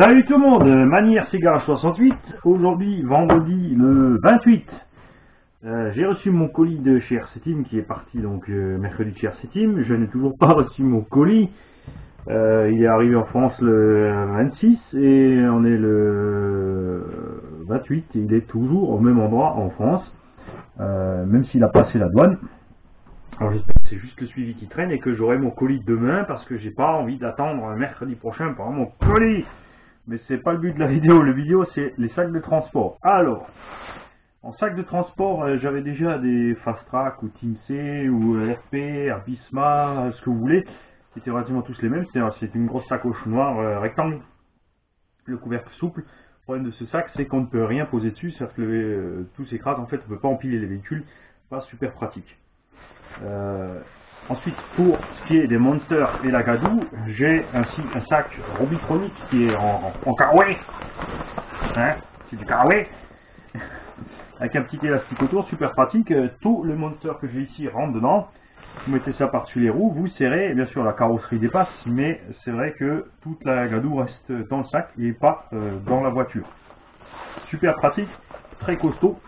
Salut tout le monde, Manière Cigare 68, aujourd'hui vendredi le 28. Euh, j'ai reçu mon colis de chez RC qui est parti donc euh, mercredi de chez RC Je n'ai toujours pas reçu mon colis. Euh, il est arrivé en France le 26 et on est le 28 et il est toujours au même endroit en France, même s'il a passé la douane. Alors j'espère que c'est juste le suivi qui traîne et que j'aurai mon colis demain parce que j'ai pas envie d'attendre mercredi prochain pour avoir mon colis. Mais c'est pas le but de la vidéo. Le vidéo c'est les sacs de transport. Alors, en sac de transport, euh, j'avais déjà des Fast Track ou Team C ou RP, Abisma, euh, ce que vous voulez, qui étaient relativement tous les mêmes. C'est une grosse sacoche noire euh, rectangle, le couvercle souple. Le problème de ce sac, c'est qu'on ne peut rien poser dessus, c'est-à-dire que tout s'écrase. En fait, on ne peut pas empiler les véhicules. Pas super pratique. Euh, ensuite, pour ce qui est des monsters et la gadou, j'ai ainsi un sac Robitronic qui est en, en, Hein C'est du carouet. Avec un petit élastique autour, super pratique. Euh, tout le monster que j'ai ici rentre dedans. Vous mettez ça par-dessus les roues, vous serrez, bien sûr la carrosserie dépasse, mais c'est vrai que toute la gadou reste dans le sac et pas euh, dans la voiture. Super pratique, très costaud.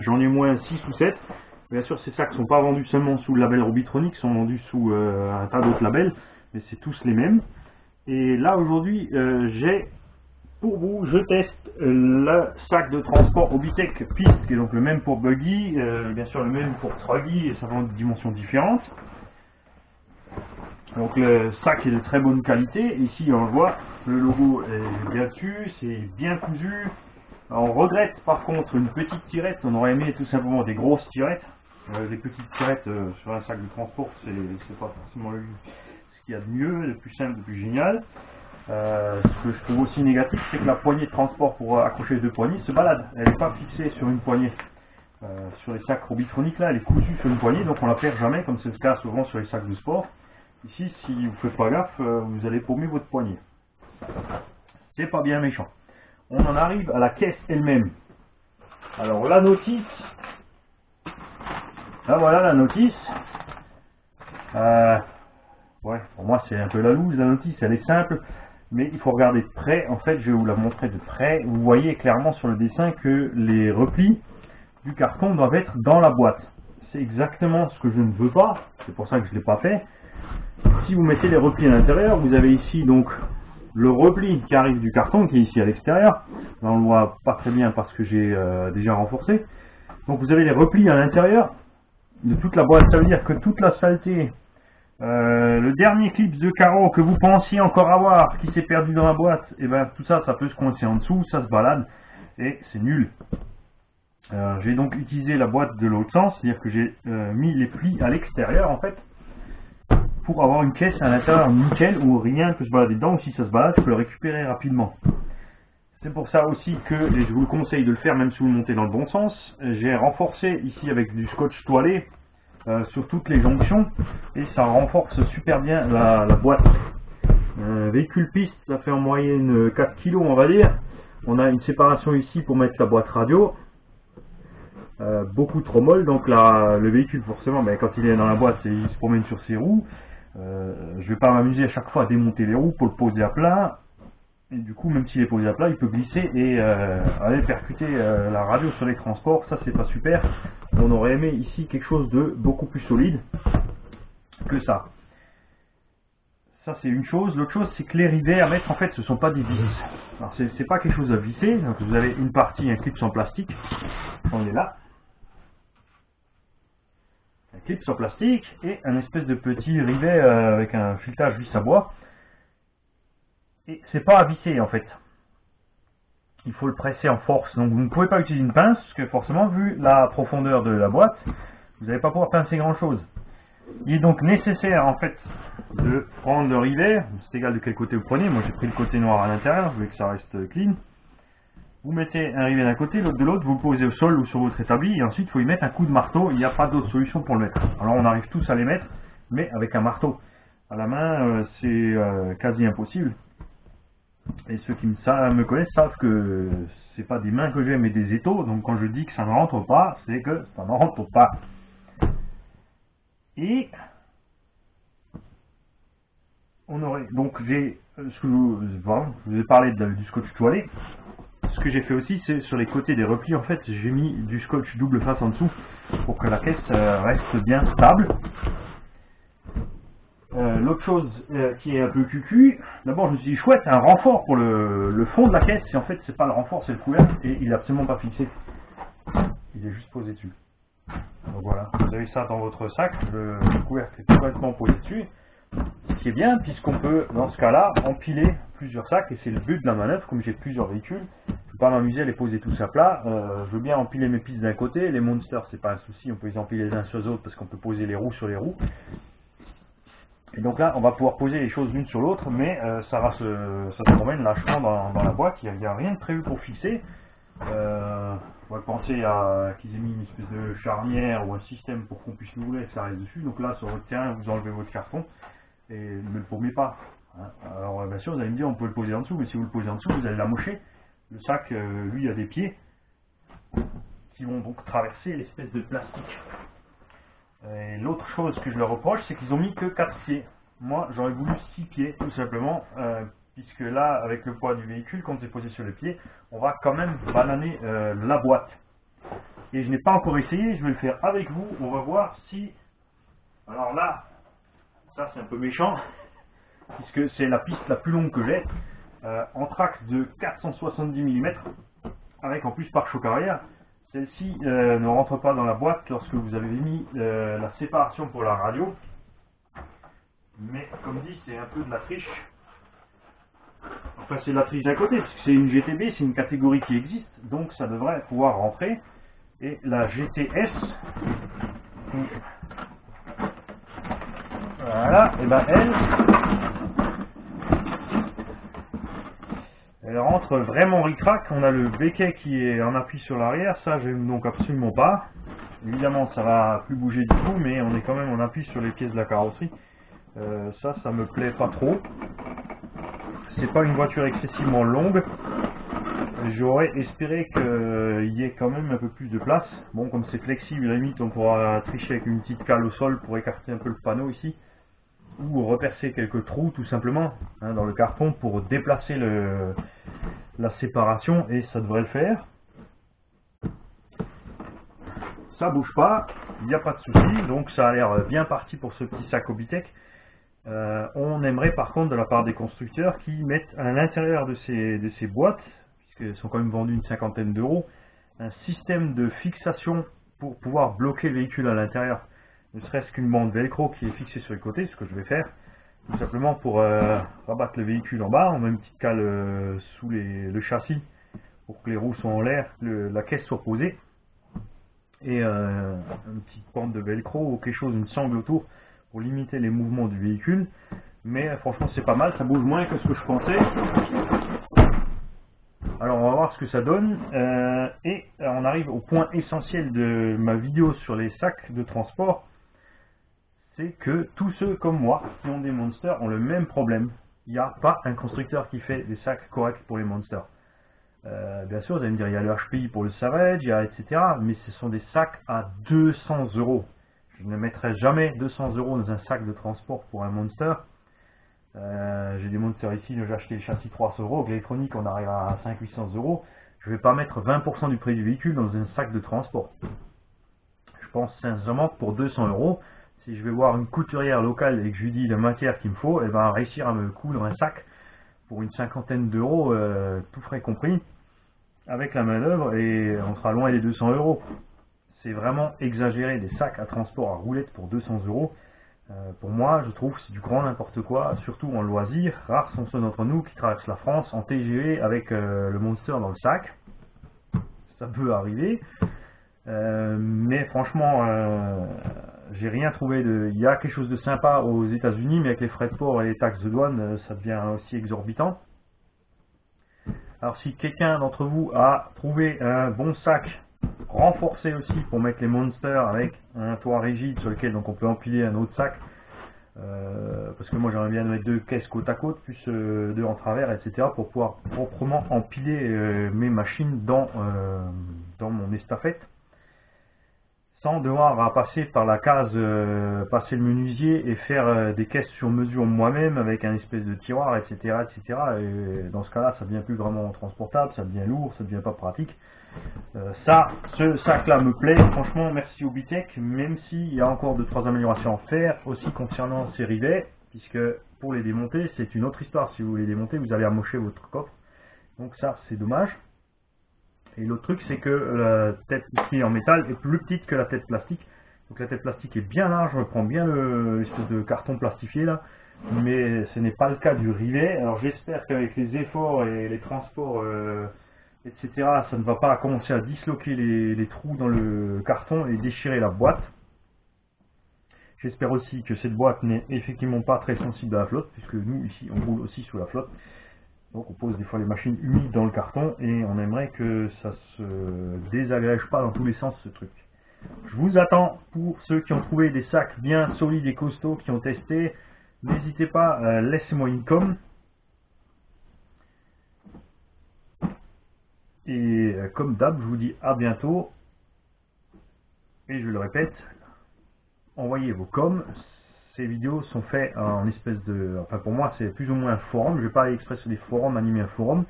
J'en ai moins 6 ou 7. Bien sûr, ces sacs ne sont pas vendus seulement sous le label Robitronic, sont vendus sous euh, un tas d'autres labels, mais c'est tous les mêmes. Et là, aujourd'hui, euh, j'ai pour vous, je teste le sac de transport Obitech Piste, qui est donc le même pour Buggy, euh, bien sûr le même pour Truggy, et ça va de dimensions différentes. Donc le sac est de très bonne qualité, ici on le voit, le logo est bien dessus, c'est bien cousu, on regrette par contre une petite tirette, on aurait aimé tout simplement des grosses tirettes. Euh, des petites tirettes euh, sur un sac de transport, c'est pas forcément ce qu'il y a de mieux, le plus simple, le plus génial. Euh, ce que je trouve aussi négatif, c'est que la poignée de transport pour accrocher les deux poignées se balade. Elle n'est pas fixée sur une poignée. sur les sacs robitroniques là, elle est cousue sur une poignée, donc on la perd jamais, comme c'est le cas souvent sur les sacs de sport. Ici, si vous ne faites pas gaffe, vous allez paumer votre poignée. C'est pas bien méchant on en arrive à la caisse elle-même. Alors la notice, là voilà la notice. Euh, ouais, pour moi c'est un peu la loose la notice, elle est simple, mais il faut regarder de près. En fait, je vais vous la montrer de près. Vous voyez clairement sur le dessin que les replis du carton doivent être dans la boîte. C'est exactement ce que je ne veux pas, c'est pour ça que je ne l'ai pas fait. Si vous mettez les replis à l'intérieur, vous avez ici donc le repli qui arrive du carton, qui est ici à l'extérieur, on le voit pas très bien parce que j'ai euh, déjà renforcé. Donc vous avez les replis à l'intérieur de toute la boîte, ça veut dire que toute la saleté, euh, le dernier clip de carreau que vous pensiez encore avoir, qui s'est perdu dans la boîte, et eh ben tout ça, ça peut se coincer en dessous, ça se balade, et c'est nul. Euh, j'ai donc utilisé la boîte de l'autre sens, c'est-à-dire que j'ai mis les plis à l'extérieur en fait, pour avoir une caisse à l'intérieur nickel où rien ne peut se balader dedans, ou si ça se balade, je peux le récupérer rapidement. C'est pour ça aussi que, et je vous le conseille de le faire même si vous le montez dans le bon sens, j'ai renforcé ici avec du scotch toilé euh, sur toutes les jonctions et ça renforce super bien la, boîte. Un véhicule piste, ça fait en moyenne 4 kg on va dire. On a une séparation ici pour mettre la boîte radio euh, beaucoup trop molle, donc là, le véhicule forcément, mais quand il est dans la boîte, il se promène sur ses roues. Euh, je vais pas m'amuser à chaque fois à démonter les roues pour le poser à plat. Et du coup, même s'il est posé à plat, il peut glisser et euh, aller percuter la radio sur les transports. Ça, c'est pas super. On aurait aimé ici quelque chose de beaucoup plus solide que ça. Ça, c'est une chose. L'autre chose, c'est que les rivets à mettre, en fait, ce sont pas des vis. Alors, c'est pas quelque chose à visser. Donc, vous avez une partie, un clip en plastique. On est là un clip sur plastique et un espèce de petit rivet euh, avec un filetage vis à bois. Et c'est pas à visser en fait. Il faut le presser en force. Donc vous ne pouvez pas utiliser une pince, parce que forcément, vu la profondeur de la boîte, vous n'allez pas pouvoir pincer grand chose. Il est donc nécessaire en fait de prendre le rivet, c'est égal de quel côté vous prenez, moi j'ai pris le côté noir à l'intérieur, je voulais que ça reste clean. Vous mettez un rivet d'un côté, l'autre de l'autre, vous le posez au sol ou sur votre établi, et ensuite il faut y mettre un coup de marteau, il n'y a pas d'autre solution pour le mettre. Alors on arrive tous à les mettre, mais avec un marteau. À la main, euh, c'est euh, quasi impossible. Et ceux qui me, connaissent savent que c'est pas des mains que j'ai, mais des étaux, donc quand je dis que ça ne rentre pas, c'est que ça ne rentre pas. Et on aurait donc j'ai euh, ce que je, vous- ai parlé du scotch toilé. Ce que j'ai fait aussi, c'est sur les côtés des replis, en fait, j'ai mis du scotch double face en dessous pour que la caisse euh, reste bien stable. Euh, L'autre chose euh, qui est un peu cucu, d'abord je me suis dit chouette, un renfort pour le, fond de la caisse, et en fait c'est pas le renfort, c'est le couvercle, et il est absolument pas fixé. Il est juste posé dessus. Donc voilà, vous avez ça dans votre sac, le, le couvercle est complètement posé dessus. Ce qui est bien, puisqu'on peut, dans ce cas-là, empiler plusieurs sacs, et c'est le but de la manœuvre, comme j'ai plusieurs véhicules, je ne vais pas m'amuser à les poser tous à plat, euh, je veux bien empiler mes pistes d'un côté, les monsters c'est pas un souci, on peut les empiler les uns sur les autres, parce qu'on peut poser les roues sur les roues. Et donc là, on va pouvoir poser les choses l'une sur l'autre, mais euh, ça, va se, ça se promène lâchement dans, la boîte, il n'y a, rien de prévu pour fixer. Euh, on va penser à qu'ils aient mis une espèce de charnière ou un système pour qu'on puisse l'ouvrir et que ça reste dessus. Donc là, sur votre terrain, vous enlevez votre carton et ne le paumez pas. hein. Alors euh, bien sûr, vous allez me dire, on peut le poser en dessous, mais si vous le posez en dessous, vous allez l'amocher. Le sac, euh, lui, a des pieds qui vont donc traverser l'espèce de plastique. Et l'autre chose que je leur reproche, c'est qu'ils ont mis que 4 pieds. Moi, j'aurais voulu 6 pieds, tout simplement, euh, puisque là, avec le poids du véhicule, quand c'est posé sur les pieds, on va quand même bananer la boîte. Et je n'ai pas encore essayé, je vais le faire avec vous, on va voir si... Alors là, ça c'est un peu méchant, puisque c'est la piste la plus longue que j'ai, euh, en trax de 470 mm, avec en plus pare-choc arrière. Celle-ci euh, ne rentre pas dans la boîte lorsque vous avez mis euh, la séparation pour la radio. Mais comme dit, c'est un peu de la triche. Enfin, c'est de la triche d'un côté, puisque c'est une GTB, c'est une catégorie qui existe, donc ça devrait pouvoir rentrer. Et la GTS, voilà, et ben elle, elle rentre vraiment ric-rac. On a le béquet qui est en appui sur l'arrière, ça j'aime donc absolument pas. Évidemment, ça va plus bouger du tout, mais on est quand même en appui sur les pièces de la carrosserie. Euh, ça, ça me plaît pas trop. C'est pas une voiture excessivement longue. J'aurais espéré qu'il y ait quand même un peu plus de place. Bon, comme c'est flexible, à limite, on pourra tricher avec une petite cale au sol pour écarter un peu le panneau ici. Ou repercer quelques trous, tout simplement, hein, dans le carton pour déplacer la séparation, et ça devrait le faire. Ça bouge pas, il n'y a pas de souci, donc ça a l'air bien parti pour ce petit sac Obitech. Euh, on aimerait par contre de la part des constructeurs qui mettent à l'intérieur de ces, de ces boîtes, puisqu'elles sont quand même vendues une cinquantaine d'euros, un système de fixation pour pouvoir bloquer le véhicule à l'intérieur. Ne serait-ce qu'une bande velcro qui est fixée sur le côté, ce que je vais faire, tout simplement pour euh, rabattre le véhicule en bas, on met une petite cale euh, sous le châssis pour que les roues soient en l'air, la caisse soit posée, et euh, une petite pente de velcro ou quelque chose, une sangle autour pour limiter les mouvements du véhicule. Mais franchement c'est pas mal, ça bouge moins que ce que je pensais. Alors on va voir ce que ça donne. Et on arrive au point essentiel de ma vidéo sur les sacs de transport. C'est que tous ceux comme moi qui ont des monsters ont le même problème. Il n'y a pas un constructeur qui fait des sacs corrects pour les monsters. Euh, bien sûr, vous allez me dire, il y a le HPI pour le Savage, il y a etc. Mais ce sont des sacs à 200 euros. Je ne mettrai jamais 200 euros dans un sac de transport pour un Monster. Euh, J'ai des Monsters ici, j'ai acheté le châssis 300 euros, l'électronique on arrive à 500-800 euros. Je ne vais pas mettre 20% du prix du véhicule dans un sac de transport. Je pense sincèrement que pour 200 euros, si je vais voir une couturière locale et que je lui dis la matière qu'il me faut, elle va réussir à me coudre un sac pour une cinquantaine d'euros, euh, tout frais compris, avec la main d'œuvre et on sera loin des 200 euros. C'est vraiment exagéré des sacs à transport à roulettes pour 200 euros. Euh, pour moi, je trouve c'est du grand n'importe quoi, surtout en loisir. Rares sont ceux d'entre nous qui traversent la France en TGV avec euh, le Monster dans le sac. Ça peut arriver. Mais franchement, j'ai rien trouvé de. Il y a quelque chose de sympa aux États-Unis, mais avec les frais de port et les taxes de douane, euh, ça devient aussi exorbitant. Alors, si quelqu'un d'entre vous a trouvé un bon sac renforcé aussi pour mettre les monsters avec un toit rigide sur lequel donc on peut empiler un autre sac, euh, parce que moi j'aimerais bien mettre deux caisses côte à côte, plus euh, deux en travers, etc. pour pouvoir proprement empiler mes machines dans, dans mon estafette. Sans devoir passer par la case, euh, passer le menuisier et faire euh, des caisses sur mesure moi-même avec un espèce de tiroir, etc. etc. Et dans ce cas-là, ça devient plus vraiment transportable, ça devient lourd, ça devient pas pratique. Euh, ça, ce sac-là me plaît, franchement, merci Ubitech, même s'il y a encore deux trois améliorations à faire, aussi concernant ces rivets, puisque pour les démonter, c'est une autre histoire. Si vous les démontez, vous allez amocher votre coffre. Donc ça, c'est dommage. Et l'autre truc, c'est que la tête ici en métal est plus petite que la tête plastique. Donc la tête plastique est bien large, je prends bien l'espèce de carton plastifié là, mais ce n'est pas le cas du rivet. Alors j'espère qu'avec les efforts et les transports, euh, etc., ça ne va pas commencer à disloquer les, trous dans le carton et déchirer la boîte. J'espère aussi que cette boîte n'est effectivement pas très sensible à la flotte, puisque nous ici on roule aussi sous la flotte. Donc on pose des fois les machines humides dans le carton et on aimerait que ça se désagrège pas dans tous les sens ce truc. Je vous attends pour ceux qui ont trouvé des sacs bien solides et costauds, qui ont testé. N'hésitez pas, euh, laissez-moi une com. Et euh, comme d'hab, je vous dis à bientôt. Et je le répète, envoyez vos coms ces vidéos sont faites en espèce de... Enfin pour moi c'est plus ou moins un forum, je vais pas aller exprès sur des forums, animer un forum,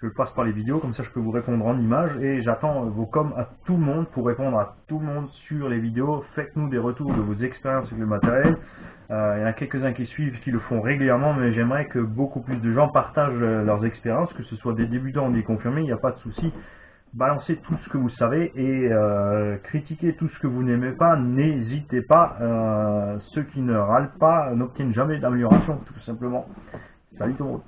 je passe par les vidéos, comme ça je peux vous répondre en images, et j'attends vos coms à tout le monde pour répondre à tout le monde sur les vidéos, faites-nous des retours de vos expériences avec le matériel, euh, il y en a quelques-uns qui suivent, qui le font régulièrement, mais j'aimerais que beaucoup plus de gens partagent euh, leurs expériences, que ce soit des débutants ou des confirmés, il n'y a pas de souci, balancez tout ce que vous savez et euh, critiquez tout ce que vous n'aimez pas, n'hésitez pas, euh, ceux qui ne râlent pas n'obtiennent jamais d'amélioration tout simplement. Salut tout le monde